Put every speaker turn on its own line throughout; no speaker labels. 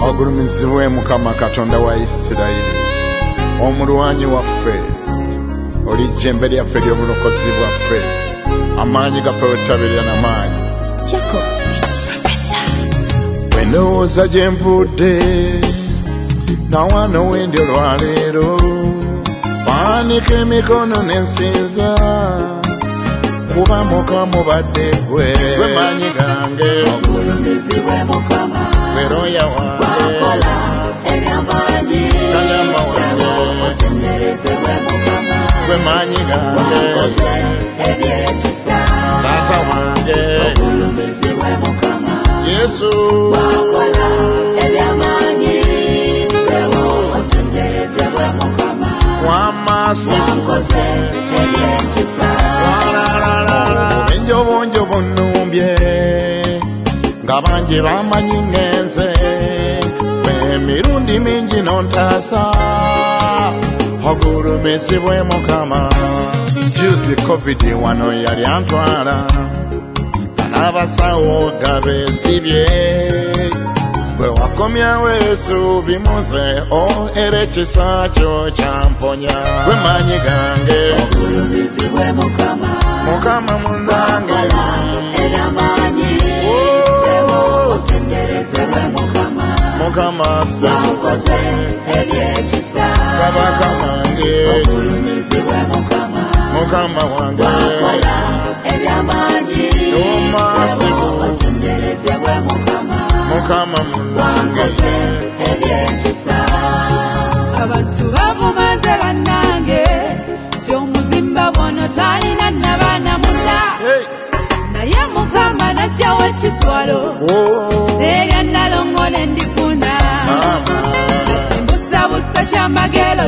ogulumizibwe mukama katonda wa isirayiri. Omulwanyi waffe oli jjembe lyaffe ly'obulokozi bwaffe. Amaanyi gaffe wetutabirira n'amaanyi
Jacob,
bwe ndowooza gye nvudde nawano wendi olwaleero waanika emikono ne nsinza kuba muka mubadde gwe. Gwe maanyi gange.
Ogulumizibwe mukama
gwe roya wange.
Wakola ebyamaanyi
Kanyama wange.
otenderezebwe mukama
gwe maanyi gange.
Wakoze ebyekisa.
Taata wange.
Mukama
yesu bangi bamanyi ngenze. Emirundi mingi nontaasa. Ogulumizibwe mukama. Juzi covid wano yali antwala. N'abasawo nga beesibye. Bwe wakomyawo esuubi muze o era ekisa kyo kyamponya. Gwe maanyi gange.
Mukama
mukama
mukama
se
wakoze ebyekisa
kabaka wange
ogulumizibwe mukama.
Mukama wange.
Wakola ebyamaanyi
Omasibu.
otenderezebwe mukama.
Mukama munange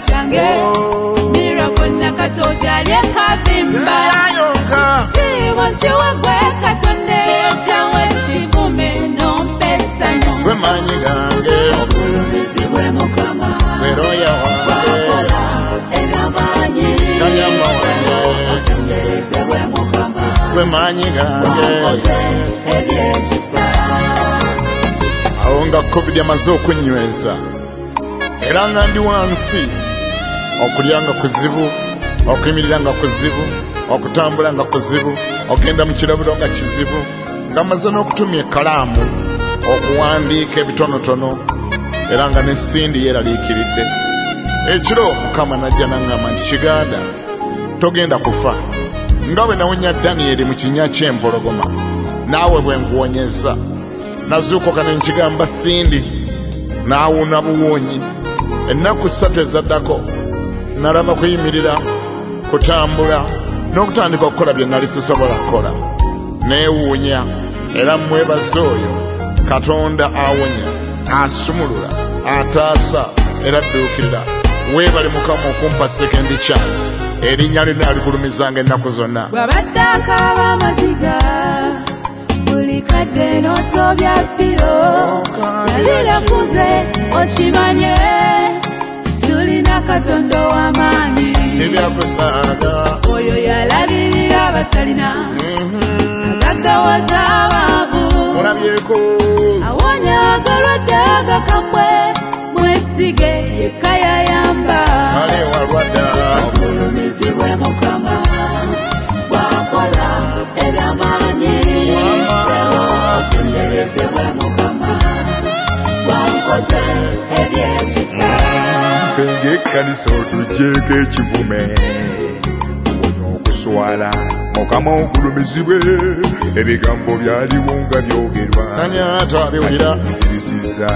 kyamagero kyange
Oh!
mirako nakatoja lyekavimba
Yayonka.
kiwo nkiwagwe katonda ekyawo ekivume nompesanyo
gwe maanyi gange
ogulumizibwe mukama
gwe roya wange
wakola ebyamaanyi
Kanyama wange.
otenderezebwe mukama
gwe maanyi gange
wakoze ebyekisa
awo nga covid amaze okunyweza era nga ndi wansi okulya nga kuzibu okuyimirira nga kuzibu okutambula nga kuzibu okgenda mu kirabiro nga kizibu nga maze n'okutumya ekkalaamu okuwandiika ebitonotono era nga n'essindi yeeraliikiridde. Ekiro mukama najja naŋŋamba nti kiganda togenda kufa. Nga bwe nawonya daniyeri mu kinnya ky'empologoma naawe bwe nkuwonyeza nazuukuka ne nkigamba sindi n'awuna buwonyi. Ennaku ssatu ezaddako nalaba kuyimirira kutambula n'okutandika okukola bye nali sisobola kukola. Neewuunya era mwebaza oyo katonda awonya asumulula ataasa era adduukirira. Weebale mukama okumpa second chance. Erinnya lino alikulumizanga ennaku zonna.
Bw'abadde akaaba amaziga buli kadde n'otobya ffiro. Nalirakuze okimanye tulina katonda
sibyakusaaga
oyo yalabirira abatalina.
Mhm.
agaggawaza abaavu
mulabyeko
awonya agalwadde agakambwe mwesige yekka
mpenge ekkanisa otugjeeko ekivume onya okuswala mukama ogulumizibwe ebigambo byaliwo nga byogerwa. Ani atabiwulira bisirisiza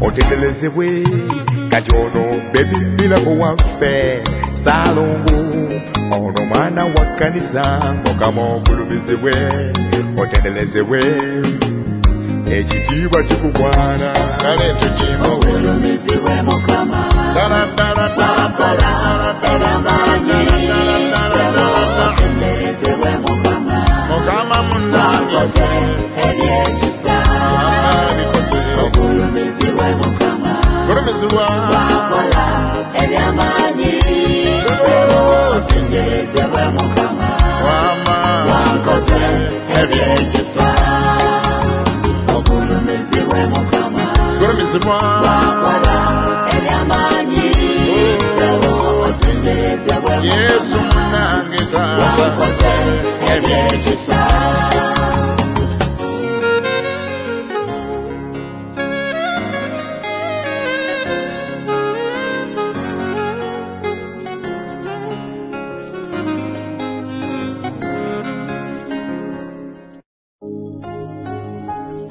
otegerezebwe kati ono bebimirako waffe. Saalongo ono mwana wa kkanisa. Mukama ogulumizibwe otenderezebwe ekitiibwa kikugwana. Kale tukimawe
ogulumizibwe mukama wakola ebyamaanyi otenderezebwe
yesu munange taata
ebyekisa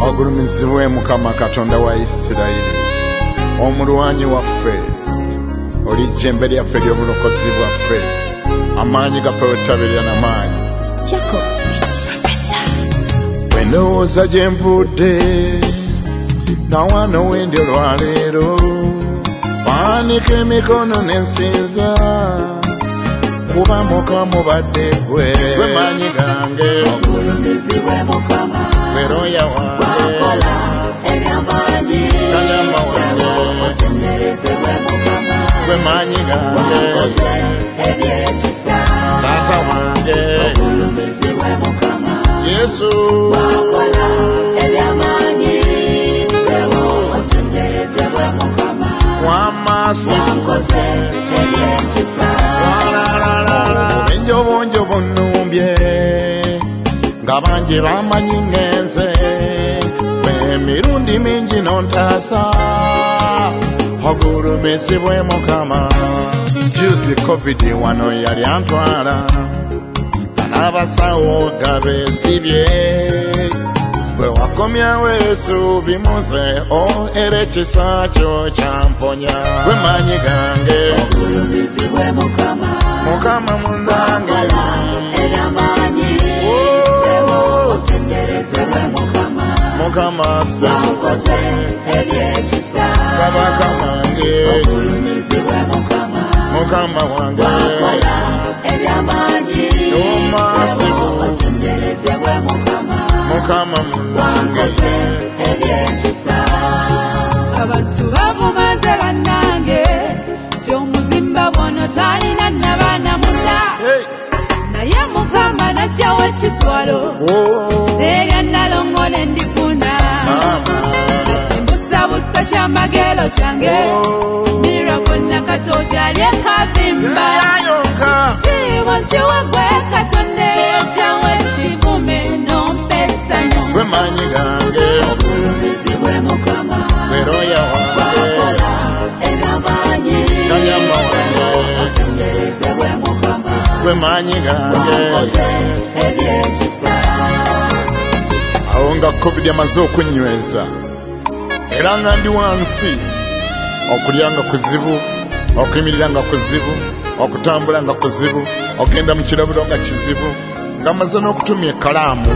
ogulumizibwe mukama katonda wa isirayiri omulwanyi waffe oli jjembe lyaffe ly'obulokozi bwaffe amaanyi gaffe wetutabirira n'amaanyi bwe ndowooza gye nvudde nawano wendi olwaleero. Waanika emikono ne nsinza kuba mukama obadde gwe gwe maanyi gange.
Ogulumizibwe mukama.
Gwe roya wange
mukama
gwe maanyi gange
wakoze ebyekisa
taata wange
ogulumizibwe mukama
yesu
wakola ebyamaanyi sebo otenderezebwe mukama
wamaasi
wakoze ebyekisa
obungi obunnumbye nga bangi bamanyi ngenze emirundi mingi nontaasa ogulumizibwe mukama juzi covid wano yali antwala. N'abasawo nga beesibye bwe wakomyawo esuubi muze o era ekisa kyo kyamponya gwe maanyi gange.
Ogulumizibwe mukama
mukama munange.
Wakola ebyamaanyi sebo otenderezebwe mukama
mukama se
wakoze ebyekisa
kabaka wange.
Ogulumizibwe mukama.
Mukama wange.
Wakola ebyamaanyi
Omasibu.
sebo otenderezebwe mukama.
Mukama
nompesanyo
gwe maanyi gange.
Ogulumizibwe mukama
gwe roya wange. Kanyama wange. gwe maanyi gange. Awo nga covid amaze okunyweza era nga ndi wansi okulya nga kuzibu okuyimirira nga kuzibu okutambula nga kuzibu okgenda mu kirabiro nga kizibu nga maze n'okutumya ekkalaamu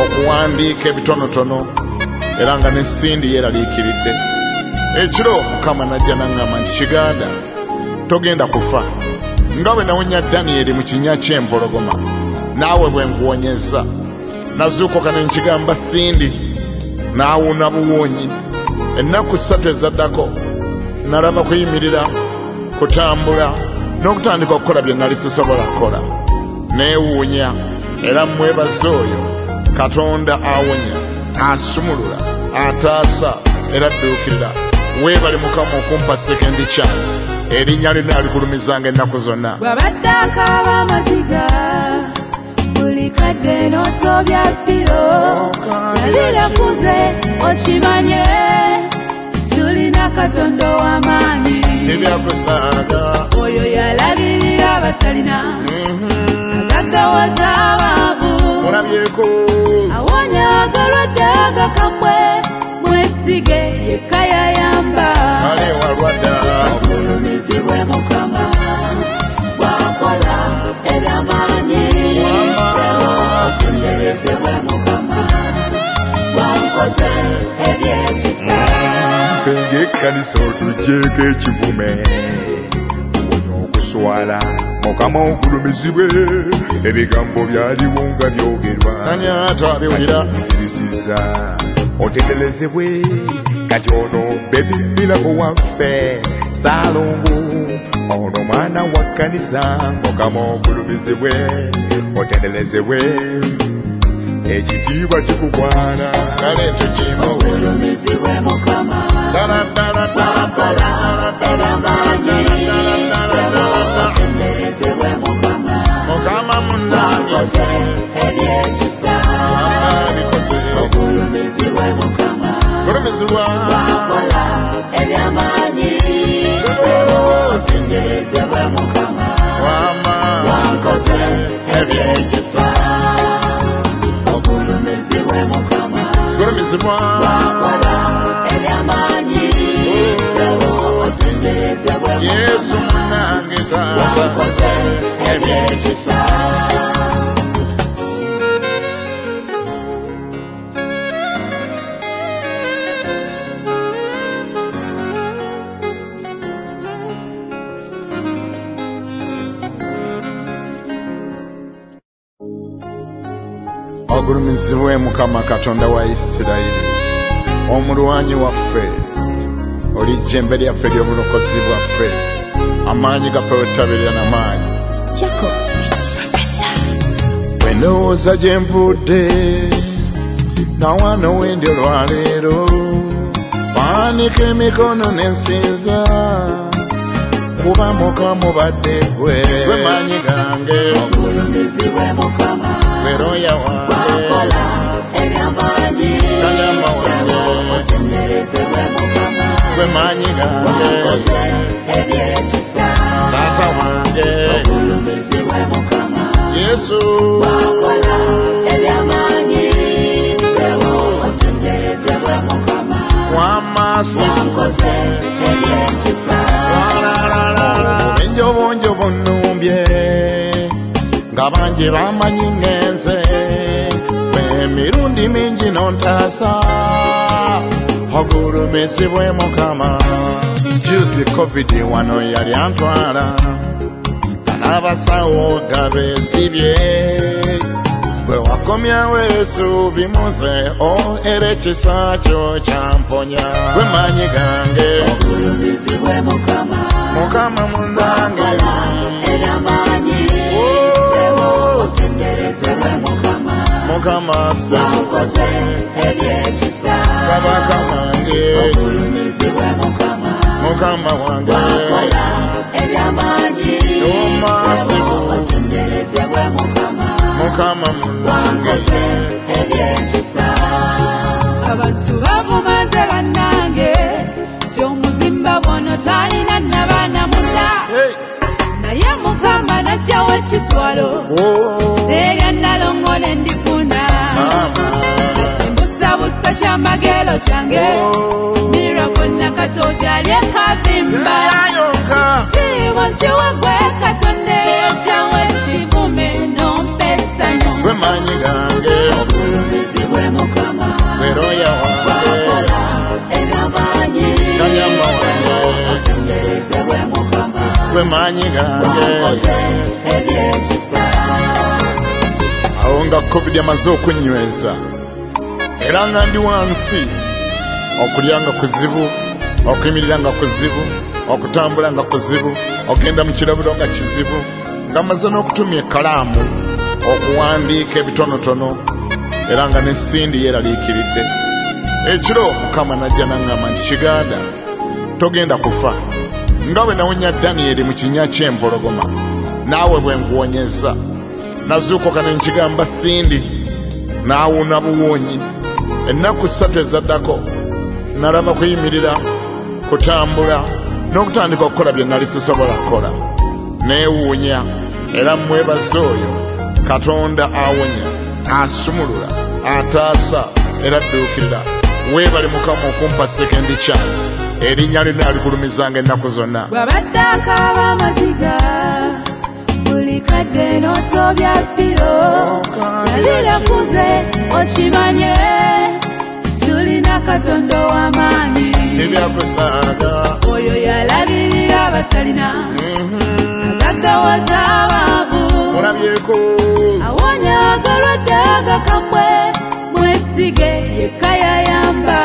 okuwandiika ebitonotono era nga n'essindi yeeraliikiridde ekiro mukama najja naŋŋamba nti kiganda togenda kufa. Nga bwe nawonya daniyeri mu kinnya ky'empologoma naawe bwe nkuwonyeza nazuukuka ne nkigamba sindi n'awuna buwonyi. Ennaku ssatu ezaddako nalaba kuyimirira kutambula n'okutandika okukola bye nali sisobola kukola. Neewuunya era mwebaza oyo katonda awonya asumulula ataasa era adduukirira. Weebale mukama okumpa second chance. Erinnya lino alikulumizanga ennaku zonna.
Bwabadde akaaba amaziga buli kadde n'otobya ffiro. Nalirakuze okimanye tulina katonda ow'amaanyi
sibyakusaaga.
Oyo yalabirira abatalina.
Mhm.
gaggawaza abaavu
mulabyeko
awonya agalwadde agakamwe mwesige yekka yayamba
kale walwadda
ogulumizibwe mukama wakola ebyamaanyi otenderezebwe mukama wakoze ebyekisa.
Mpenge ekkanisa otugjeeko ekivume. Wonya okuswala mukama ogulumizibwe ebigambo byaliwo nga byogerwa ani atwabewulira sirisisa otegerezebwe kati ono bebimirako waffe saalongu ono mwana wa kkanisa mukama ogulumizibwe otegerezebwe ekitiibwa kikugwana kale ekyo
kimawe ddala ddala ddala
ddala
ddala
Kurumizirwa, Kurumizirwa,
Bakola, Ebiama.
Ogulumizibwe mukama katonda wa isirayiri. Omulwanyi waffe oli jjembe lyaffe ly'obulokozi bwaffe. Amaanyi gaffe wetutabirira n'amaanyi bwe ndowooza gye nvudde nawano wendi olwaleero. Waanika emikono ne nsinza kuba mukama obadde gwe. Gwe maanyi gange.
Ogulumizibwe mukama
gwe roya wange
mukama
gwe maanyi gange
wankoze ebyekisa
taata wange
ogulumizibwe mukama
yesu
wakola ebyamaanyi sebo otenderezebwe mukama
wamaasi
wankoze ebyekisa
enjobonjobo nnumbye nga bangi bamanyi ngenze emirundi mingi nontaasa ogulumizibwe mukama juzi covid wano yali antwala. N'abasawo nga beesibye bwe wakomyawo esuubi muze o era ekisa kyo kyamponya. Gwe maanyi gange.
Ogulumizibwe mukama
mukama wange.
Wakola ebyamaanyi
Omasibu.
sebo otenderezebwe mukama.
Mukama maanyi gange awo nga covid amaze okunyweza. Era nga ndi wansi. Okulya nga kuzibu okuyimirira nga kuzibu okutambula nga kuzibu okgenda mu kirabiro nga kizibu nga maze n'okutumya ekkalaamu okuwandiika ebitonotono era nga n'essindi yeeraliikiridde ekiro mukama najja naŋŋamba nti kiganda togenda kufa nga bwe nawonya daniyeri mu kinnya ky'empologoma naawe bwe nkuwonyeza nazuukuka ne nkigamba sindi n'awuna buwonyi. Ennaku ssatu ezaddako nalaba kuyimirira kutambula n'okutandika okukola bye nali sisobola kukola. Neewuunya era mwebaza oyo katonda awonya asumulula ataasa era adduukirira. Weebale mukama okumpa sekendi chance erinnya lino aligulumizanga ennaku zonna.
Bwabadde akaaba amaziga buli kadde n'otobya ffiro. Nalirakuze okimanye tulina katonda ow'amaanyi
sibyakusaaga
oyo yalabirira abatalina agaggawaza abaavu
mulabyeko
awonya agalwadde agakamwe mwesige yekka yayamba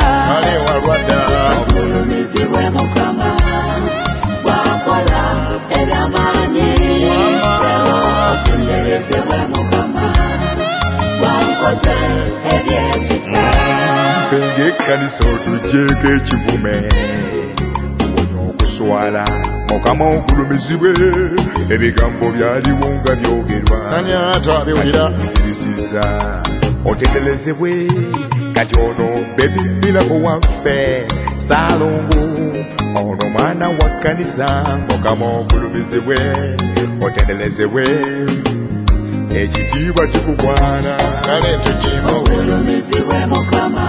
ekkanisa otugjeeko ekivume. Wonya okuswala mukama ogulumizibwe. Ebigambo byaliwo nga byogerwa.
Bisirisiza otegerezebwe kati ono bebimiramu waffe. Saalongo ono mwana wa kkanisa mukama ogulumizibwe. Otenderezebwe ekitiibwa kikugwana.
Kale tukimuwe
ogulumizibwe mukama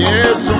Yes,